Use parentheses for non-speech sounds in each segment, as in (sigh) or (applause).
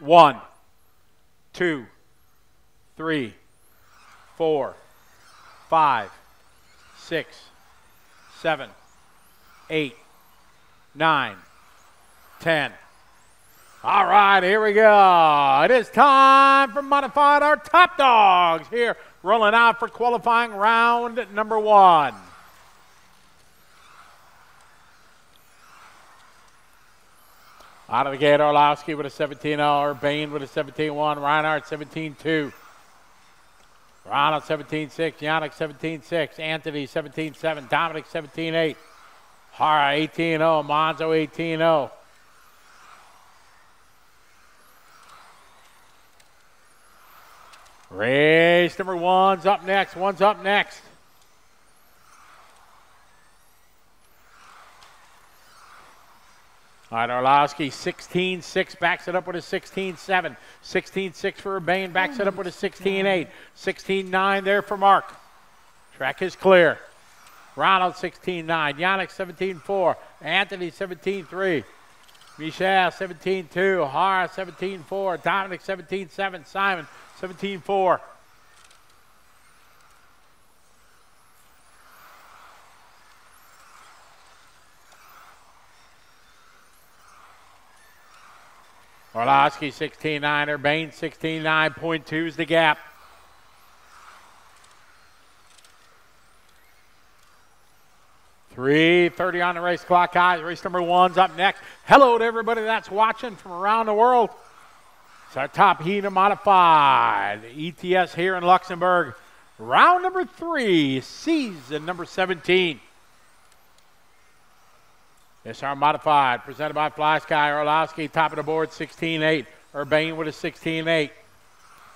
One, two, three, four, five, six, seven, eight, nine, ten. All right, here we go. It is time for modified our top dogs here, rolling out for qualifying round number one. Out of the gate, Orlowski with a 17 0, Bain with a 17 1, Reinhardt 17 2. Ronald 17 6, Yannick 17 6, Anthony 17 7, Dominic 17 8, Hara 18 0, Monzo 18 0. Race number one's up next. One's up next. Right, Orlowski, 16 6, backs it up with a 16 7. 16 6 for Urbain, backs it up with a 16 8. 16 9 there for Mark. Track is clear. Ronald 16 9. Yannick 17 4. Anthony 17 3. Michelle 17 2. Hara 17 4. Dominic 17 7. Simon 17 4. Orlowski 16 9. Urbain 16 9.2 is the gap. Three thirty on the race clock, guys. Race number one's up next. Hello to everybody that's watching from around the world. It's our top heat of modified ETS here in Luxembourg. Round number three, season number 17. It's our modified, presented by FlySky Orlowski, top of the board, 16-8. Urbain with a 16-8.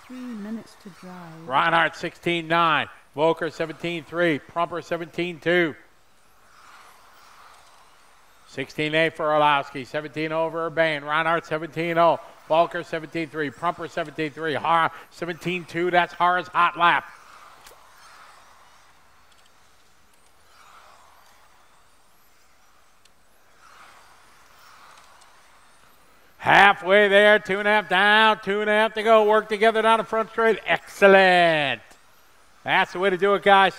Three minutes to drive. Reinhardt, 16-9. Volker, 17-3. Prumper, 17-2. 16-8 for Orlowski, 17 over Urbain. Reinhardt, 17-0. Volker, 17-3. Prumper, 17-3. Hara, 17-2. That's Hara's hot lap. Halfway there, two and a half down, two and a half to go. Work together down the front straight. Excellent. That's the way to do it, guys.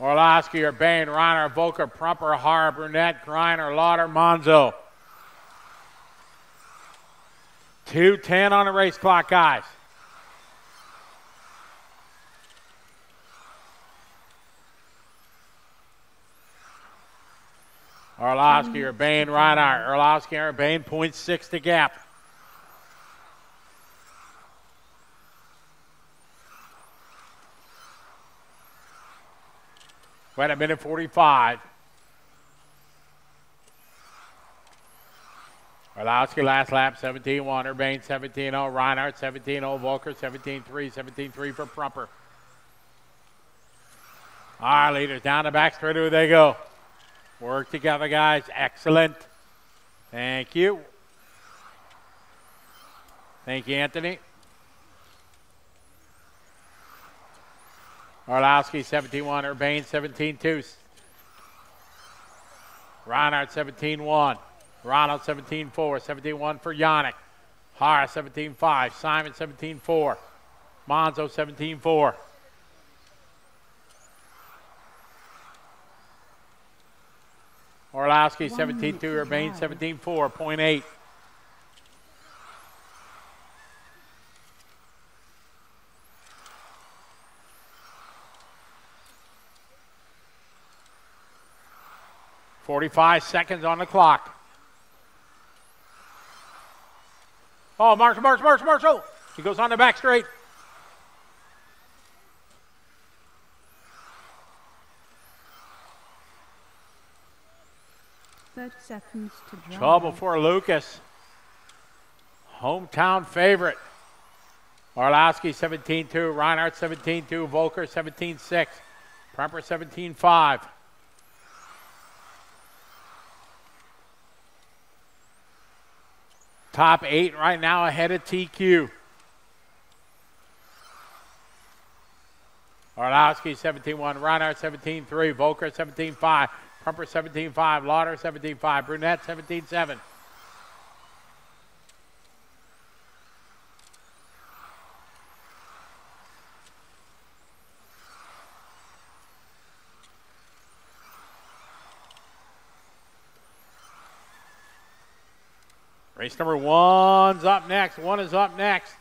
Orlowski, Urbain, Reiner, Volker, Prumper, Har, Brunette, Griner, Lauder, Monzo. 210 on the race clock, guys. Orlowski, Urbain, Reiner. Orlowski, Urbain, 0.6 to gap. Wait a minute 45. Orlowski last lap 17 1. Urbain 17 0. Reinhardt 17 0. Volker 17 3. 17 3 for Prumper. Right, leaders down the back straight away they go. Work together, guys. Excellent. Thank you. Thank you, Anthony. Orlowski 17 1. Urbain 17 2. Reinhardt 17 1. Ronald 17 4. 17 1 for Yannick. Hara 17 5. Simon 17 4. Monzo 17 Orlowski 17 2. Urbain 17 4. Point 8. Forty-five seconds on the clock. Oh, Marshall, Marshall, Marshall, Marshall. Oh. He goes on the back straight. Thirty seconds to drive. Trouble for Lucas. Hometown favorite. Orlowski 17 2. Reinhardt 17 2. Volker 17 6. Prumper 17 5. Top eight right now ahead of TQ. Orlowski 17-1, Reinhardt 17-3, Volker 17-5, Prumper 17-5, Lauder 17-5, Brunette 17-7. Race number one's up next. One is up next.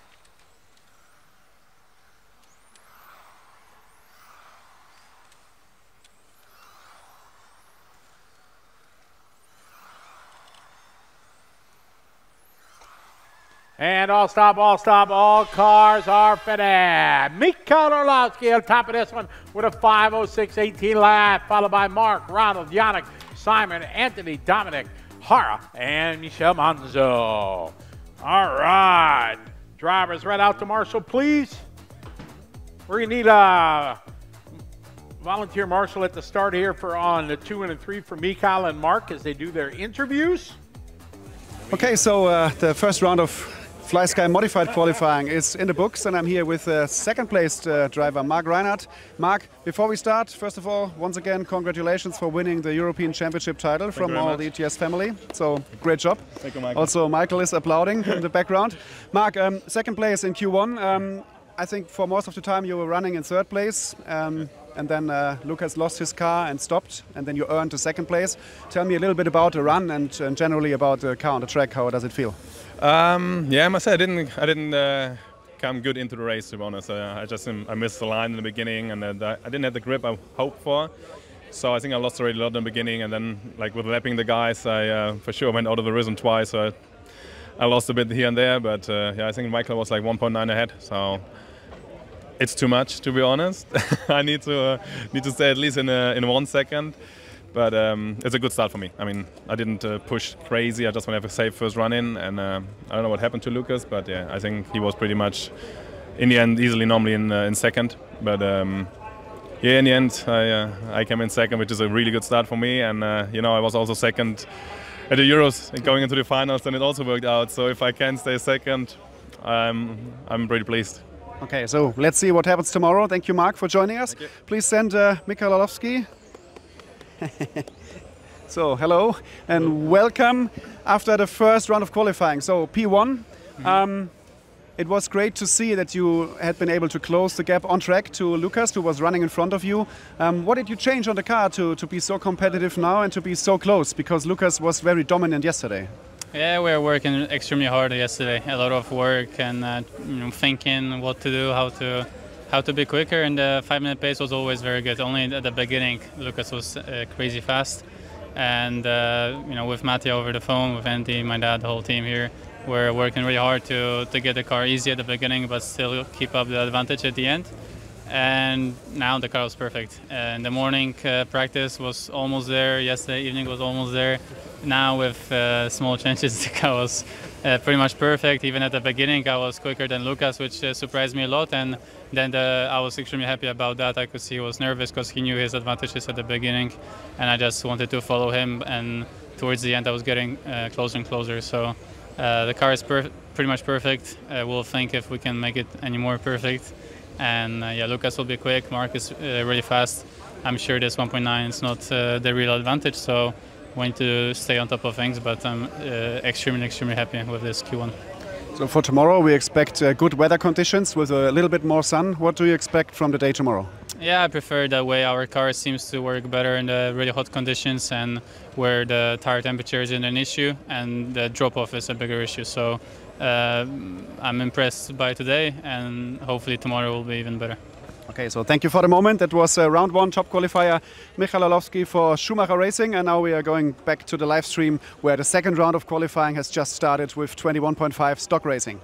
And all stop, all stop, all cars are fitted. Mikael Orlowski on top of this one with a 5.06.18 lap, followed by Mark, Ronald, Yannick, Simon, Anthony, Dominic, Hara, and Michel Manzo. All right. Drivers right out to Marshall, please. We're going to need a volunteer marshal at the start here for on the two and the three for Mikael and Mark as they do their interviews. Okay, so uh, the first round of FlySky Modified qualifying is in the books, and I'm here with uh, second placed uh, driver Mark Reinhardt. Mark, before we start, first of all, once again, congratulations for winning the European Championship title Thank from all much. the ETS family. So, great job. Thank you, Michael. Also, Michael is applauding in the background. Mark, um, second place in Q1. Um, I think for most of the time you were running in third place. Um, and then uh, Lucas lost his car and stopped, and then you earned the second place. Tell me a little bit about the run and, and generally about the car on the track. How does it feel? Um, yeah, I must say I didn't I didn't uh, come good into the race to be honest. Uh, I just um, I missed the line in the beginning and uh, I didn't have the grip I hoped for. So I think I lost already a lot in the beginning and then like with lapping the guys, I uh, for sure went out of the rhythm twice. So I, I lost a bit here and there, but uh, yeah, I think Michael was like 1.9 ahead. So it's too much to be honest. (laughs) I need to uh, need to stay at least in a, in one second. But um, it's a good start for me. I mean, I didn't uh, push crazy. I just want to have a safe first run in, and uh, I don't know what happened to Lucas, but yeah, I think he was pretty much in the end easily normally in uh, in second. But um, yeah, in the end, I uh, I came in second, which is a really good start for me. And uh, you know, I was also second at the Euros going into the finals, and it also worked out. So if I can stay second, I'm I'm pretty pleased. Okay, so let's see what happens tomorrow. Thank you, Mark, for joining us. Please send uh, Mikael Orlowski. (laughs) so, hello and welcome after the first round of qualifying. So, P1. Um, it was great to see that you had been able to close the gap on track to Lucas, who was running in front of you. Um, what did you change on the car to, to be so competitive now and to be so close? Because Lucas was very dominant yesterday. Yeah, we were working extremely hard yesterday. A lot of work and uh, you know, thinking what to do, how to how to be quicker. And the five-minute pace was always very good. Only at the beginning, Lucas was uh, crazy fast. And uh, you know, with Mattia over the phone, with Andy, my dad, the whole team here, we're working really hard to to get the car easy at the beginning, but still keep up the advantage at the end. And now the car was perfect. And the morning uh, practice was almost there. Yesterday evening was almost there. Now with uh, small changes (laughs) the car was uh, pretty much perfect. Even at the beginning i was quicker than lucas which uh, surprised me a lot. And then the, i was extremely happy about that. I could see he was nervous because he knew his advantages at the beginning. And i just wanted to follow him. And towards the end i was getting uh, closer and closer. So uh, the car is pretty much perfect. Uh, we'll think if we can make it any more perfect and yeah lucas will be quick mark is really fast i'm sure this 1.9 is not the real advantage so want to stay on top of things, but I'm uh, extremely, extremely happy with this Q1. So for tomorrow, we expect uh, good weather conditions with a little bit more sun. What do you expect from the day tomorrow? Yeah, I prefer that way our car seems to work better in the really hot conditions and where the tire temperature isn't an issue and the drop-off is a bigger issue. So uh, I'm impressed by today and hopefully tomorrow will be even better. Okay, so thank you for the moment. That was uh, round one top qualifier Michael Orlowski for Schumacher Racing. And now we are going back to the live stream where the second round of qualifying has just started with 21.5 stock racing.